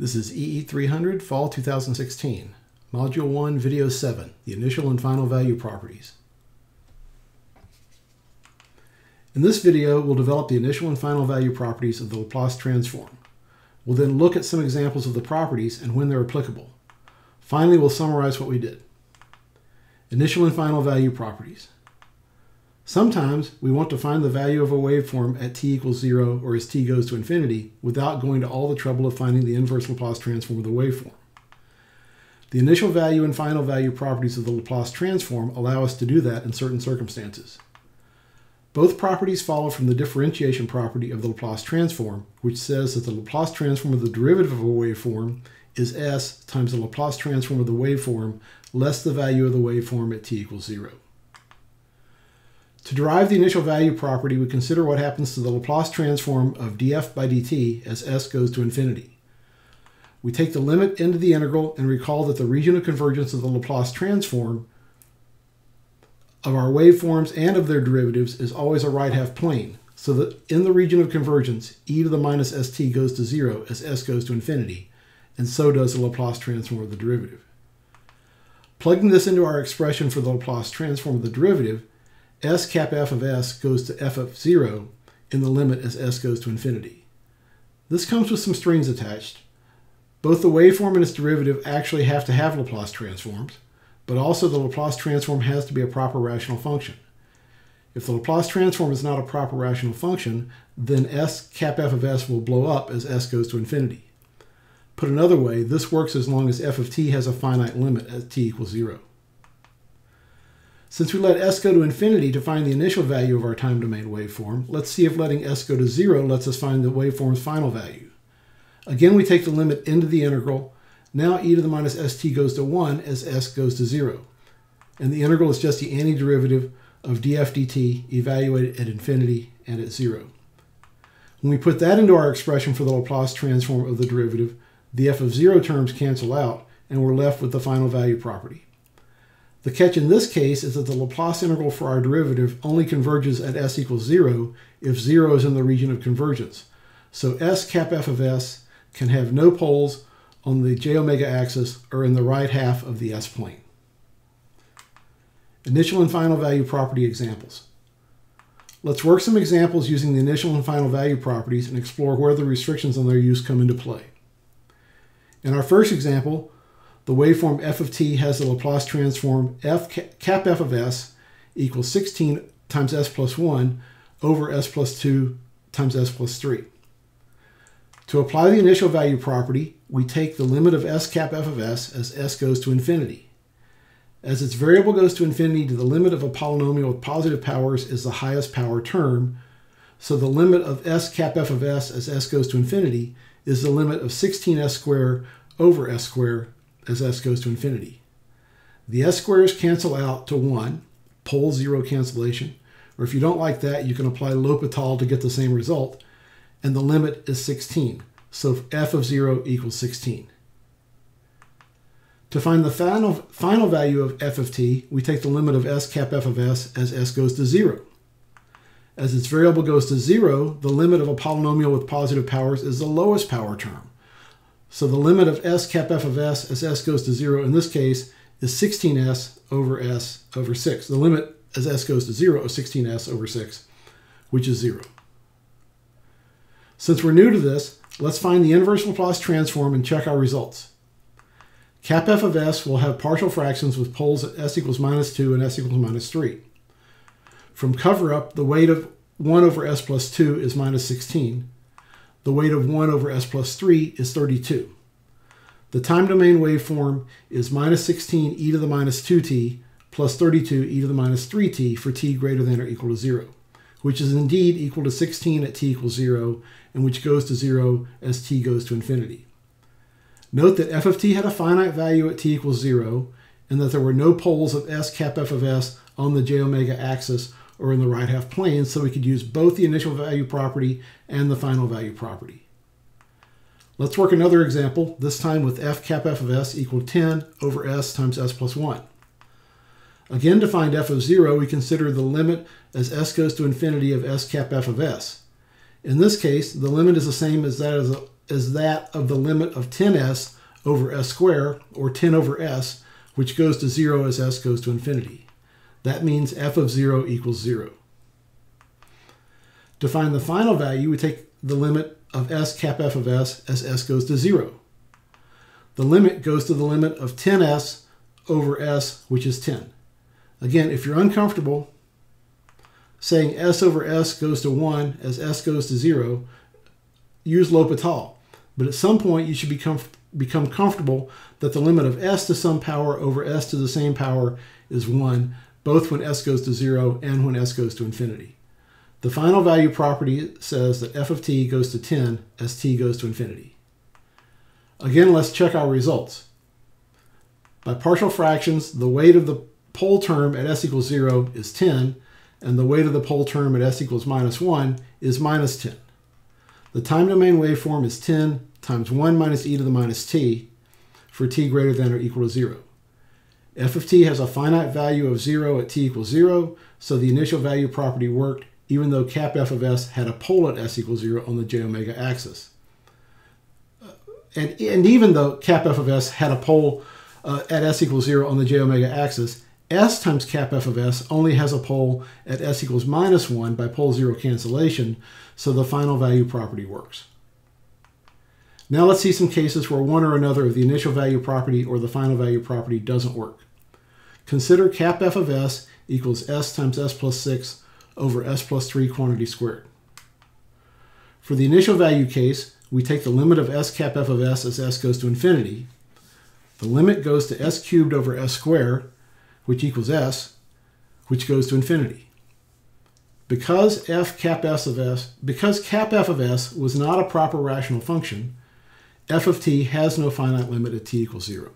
This is EE300 Fall 2016, Module 1, Video 7, the initial and final value properties. In this video, we'll develop the initial and final value properties of the Laplace transform. We'll then look at some examples of the properties and when they're applicable. Finally, we'll summarize what we did. Initial and final value properties. Sometimes we want to find the value of a waveform at t equals 0 or as t goes to infinity without going to all the trouble of finding the inverse Laplace transform of the waveform. The initial value and final value properties of the Laplace transform allow us to do that in certain circumstances. Both properties follow from the differentiation property of the Laplace transform, which says that the Laplace transform of the derivative of a waveform is s times the Laplace transform of the waveform less the value of the waveform at t equals 0. To derive the initial value property, we consider what happens to the Laplace transform of df by dt as s goes to infinity. We take the limit into the integral and recall that the region of convergence of the Laplace transform of our waveforms and of their derivatives is always a right half plane, so that in the region of convergence, e to the minus st goes to 0 as s goes to infinity, and so does the Laplace transform of the derivative. Plugging this into our expression for the Laplace transform of the derivative, s cap f of s goes to f of 0 in the limit as s goes to infinity. This comes with some strings attached. Both the waveform and its derivative actually have to have Laplace transforms, but also the Laplace transform has to be a proper rational function. If the Laplace transform is not a proper rational function, then s cap f of s will blow up as s goes to infinity. Put another way, this works as long as f of t has a finite limit at t equals 0. Since we let s go to infinity to find the initial value of our time domain waveform, let's see if letting s go to 0 lets us find the waveform's final value. Again, we take the limit into the integral. Now e to the minus st goes to 1 as s goes to 0. And the integral is just the antiderivative of df dt evaluated at infinity and at 0. When we put that into our expression for the Laplace transform of the derivative, the f of 0 terms cancel out, and we're left with the final value property. The catch in this case is that the Laplace integral for our derivative only converges at s equals 0 if 0 is in the region of convergence. So s cap f of s can have no poles on the j omega axis or in the right half of the s plane. Initial and final value property examples. Let's work some examples using the initial and final value properties and explore where the restrictions on their use come into play. In our first example, the waveform f of t has the Laplace transform f cap f of s equals 16 times s plus 1 over s plus 2 times s plus 3. To apply the initial value property, we take the limit of s cap f of s as s goes to infinity. As its variable goes to infinity, the limit of a polynomial with positive powers is the highest power term, so the limit of s cap f of s as s goes to infinity is the limit of 16s squared over s squared as s goes to infinity. The s squares cancel out to 1, pole zero cancellation, or if you don't like that, you can apply L'Hopital to get the same result, and the limit is 16. So f of 0 equals 16. To find the final, final value of f of t, we take the limit of s cap f of s as s goes to 0. As its variable goes to 0, the limit of a polynomial with positive powers is the lowest power term. So the limit of s cap f of s as s goes to 0 in this case is 16s over s over 6. The limit as s goes to 0 is 16s over 6, which is 0. Since we're new to this, let's find the inverse Laplace transform and check our results. Cap f of s will have partial fractions with poles at s equals minus 2 and s equals minus 3. From cover up, the weight of 1 over s plus 2 is minus 16, the weight of 1 over s plus 3 is 32. The time domain waveform is minus 16 e to the minus 2t plus 32 e to the minus 3t for t greater than or equal to 0, which is indeed equal to 16 at t equals 0 and which goes to 0 as t goes to infinity. Note that f of t had a finite value at t equals 0 and that there were no poles of s cap f of s on the j omega axis or in the right half plane, so we could use both the initial value property and the final value property. Let's work another example, this time with f cap f of s equal 10 over s times s plus 1. Again, to find f of 0, we consider the limit as s goes to infinity of s cap f of s. In this case, the limit is the same as that as that of the limit of 10s over s squared, or 10 over s, which goes to 0 as s goes to infinity. That means f of 0 equals 0. To find the final value, we take the limit of s cap f of s as s goes to 0. The limit goes to the limit of 10s over s, which is 10. Again, if you're uncomfortable saying s over s goes to 1 as s goes to 0, use L'Hopital. But at some point, you should become, become comfortable that the limit of s to some power over s to the same power is 1, both when s goes to 0 and when s goes to infinity. The final value property says that f of t goes to 10 as t goes to infinity. Again, let's check our results. By partial fractions, the weight of the pole term at s equals 0 is 10, and the weight of the pole term at s equals minus 1 is minus 10. The time domain waveform is 10 times 1 minus e to the minus t for t greater than or equal to 0. F of t has a finite value of 0 at t equals 0, so the initial value property worked even though cap f of s had a pole at s equals 0 on the j omega axis. And, and even though cap f of s had a pole uh, at s equals 0 on the j omega axis, s times cap f of s only has a pole at s equals minus 1 by pole 0 cancellation, so the final value property works. Now let's see some cases where one or another of the initial value property or the final value property doesn't work. Consider cap f of s equals s times s plus 6 over s plus 3 quantity squared. For the initial value case, we take the limit of s cap f of s as s goes to infinity. The limit goes to s cubed over s squared, which equals s, which goes to infinity. Because f cap s of s, because cap f of s was not a proper rational function, f of t has no finite limit at t equals 0.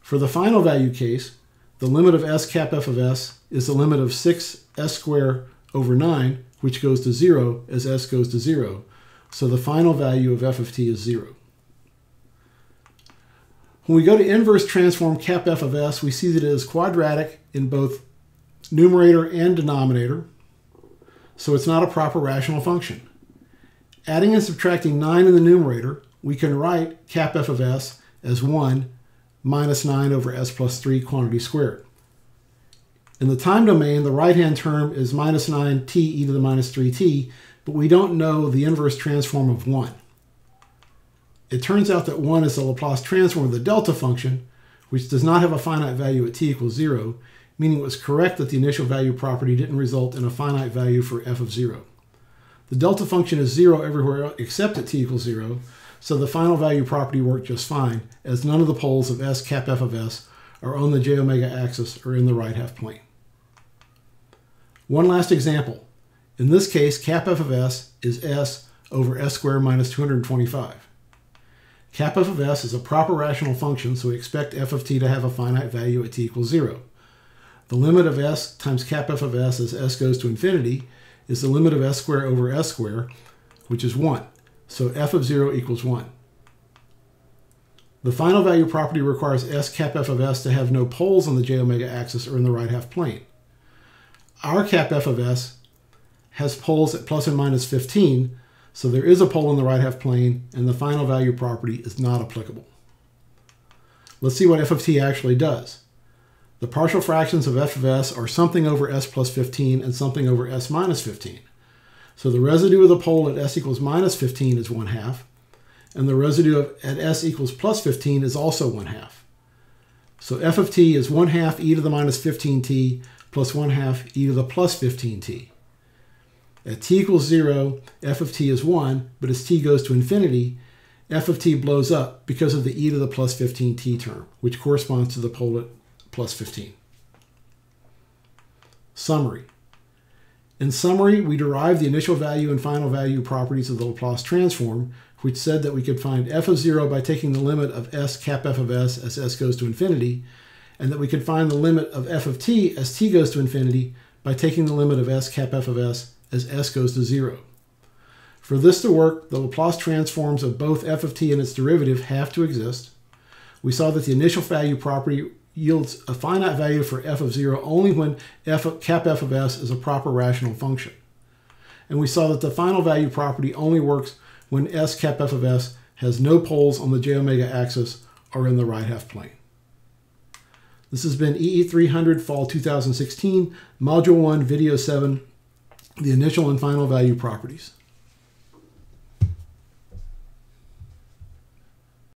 For the final value case, the limit of s cap f of s is the limit of 6 s squared over 9, which goes to 0 as s goes to 0. So the final value of f of t is 0. When we go to inverse transform cap f of s, we see that it is quadratic in both numerator and denominator, so it's not a proper rational function. Adding and subtracting 9 in the numerator, we can write cap f of s as 1 minus 9 over s plus 3 quantity squared. In the time domain, the right-hand term is minus 9t e to the minus 3t, but we don't know the inverse transform of 1. It turns out that 1 is the Laplace transform of the delta function, which does not have a finite value at t equals 0, meaning it was correct that the initial value property didn't result in a finite value for f of 0. The delta function is 0 everywhere except at t equals 0, so the final value property worked just fine, as none of the poles of s cap f of s are on the j omega axis or in the right half plane. One last example. In this case, cap f of s is s over s squared minus 225. Cap f of s is a proper rational function, so we expect f of t to have a finite value at t equals 0. The limit of s times cap f of s as s goes to infinity is the limit of s squared over s squared, which is 1. So f of 0 equals 1. The final value property requires s cap f of s to have no poles on the j omega axis or in the right half plane. Our cap f of s has poles at plus and minus 15, so there is a pole in the right half plane, and the final value property is not applicable. Let's see what f of t actually does. The partial fractions of f of s are something over s plus 15 and something over s minus 15. So the residue of the pole at s equals minus 15 is 1 half, and the residue of, at s equals plus 15 is also 1 half. So f of t is 1 half e to the minus 15t plus 1 half e to the plus 15t. At t equals 0, f of t is 1, but as t goes to infinity, f of t blows up because of the e to the plus 15t term, which corresponds to the pole at plus 15. Summary. In summary, we derived the initial value and final value properties of the Laplace transform, which said that we could find f of 0 by taking the limit of s cap f of s as s goes to infinity, and that we could find the limit of f of t as t goes to infinity by taking the limit of s cap f of s as s goes to 0. For this to work, the Laplace transforms of both f of t and its derivative have to exist. We saw that the initial value property yields a finite value for f of 0 only when f of, cap f of s is a proper rational function. And we saw that the final value property only works when S cap f of s has no poles on the j omega axis or in the right half plane. This has been EE300 Fall 2016, Module 1, Video 7, the initial and final value properties.